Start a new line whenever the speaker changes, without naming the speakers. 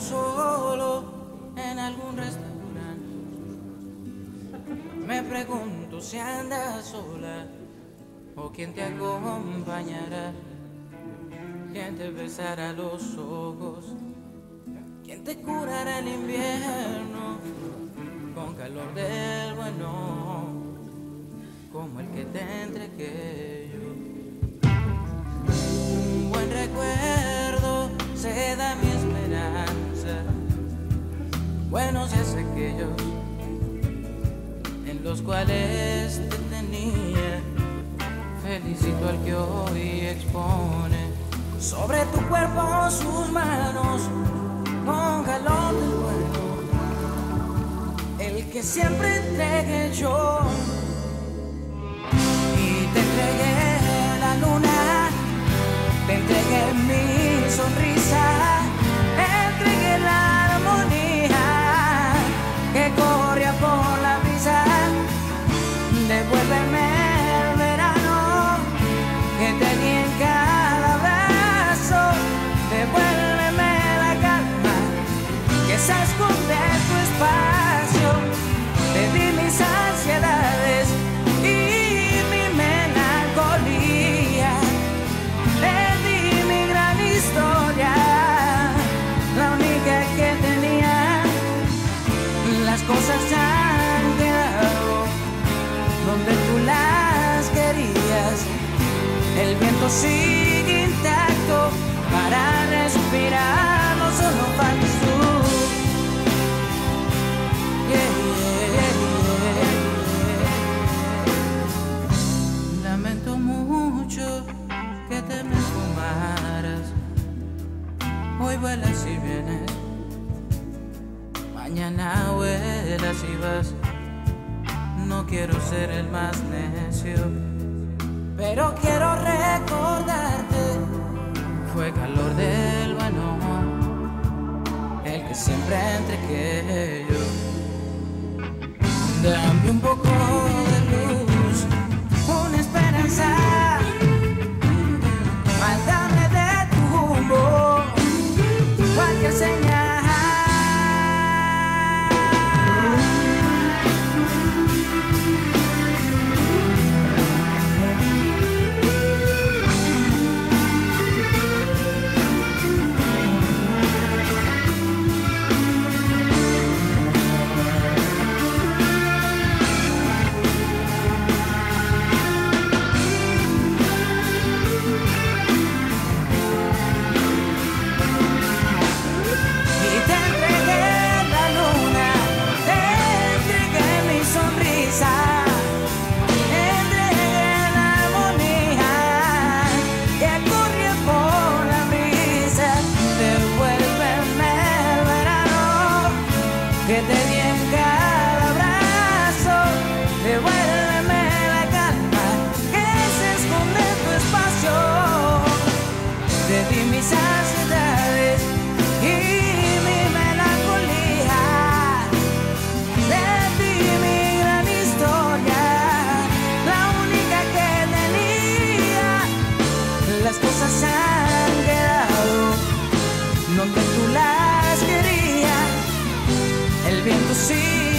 solo en algún restaurante. Me pregunto si andas sola o quién te acompañará. ¿Quién te besará los ojos? ¿Quién te curará el invierno Buenos es aquellos en los cuales te tenía. Felicito al que hoy expone sobre tu cuerpo sus manos con calor del bueno, el que siempre entregué yo El viento sigue intacto para respirar, no solo yeah. Lamento mucho que te me fumaras. Hoy vuelas y vienes, mañana vuelas y vas. No quiero ser el más necio, pero quiero recordarte. Fue calor del bueno, el que siempre entregué yo. Dame un poco vento se